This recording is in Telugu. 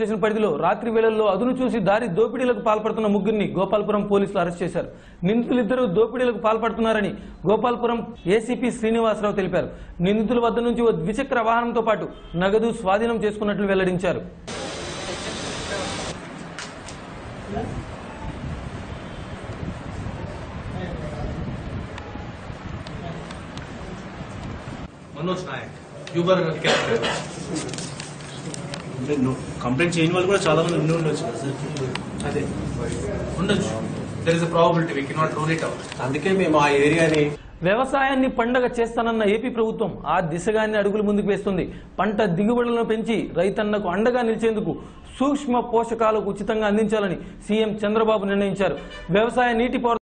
చేసిన పరిధిలో రాత్రి వేళల్లో అదును చూసి దారి దోపిడీలకు పాల్పడుతున్న ముగ్గురిని గోపాల్పురం పోలీసులు అరెస్ట్ చేశారు. నిందితులిద్దరూ దోపిడీలకు పాల్పడుతున్నారని గోపాల్పురం ఏసీపీ శ్రీనివాసరావు తెలిపారు. నిందితుల వద్ద నుంచి ఓ ద్విచక్ర వాహనంతో పాటు నగదు స్వాధీనం చేసుకున్నట్లు వెల్లడించారు. Manoj Nayak Uber driver complaint చేయని వాళ్ళు కూడా చాలా మంది ఉండి ఉండొచ్చు కదా సార్? అదే. ఉండొచ్చు. There is a probability we cannot rule it out అందుకే మేము ఆ ఏరియాని వ్యవసాయాన్ని పండగ చేస్తానన్న ఏపీ ప్రభుత్వం ఆ దిశగానే అడుగులు ముందుకు వేస్తుంది. పంట దిగుబడులను పెంచి రైతన్నకు అండగా నిలిచేందుకు సూక్ష్మ పోషకాలకు ఉచితంగా అందించాలని సీఎం చంద్రబాబు నిర్ణయించారు. వ్యవసాయ నీటి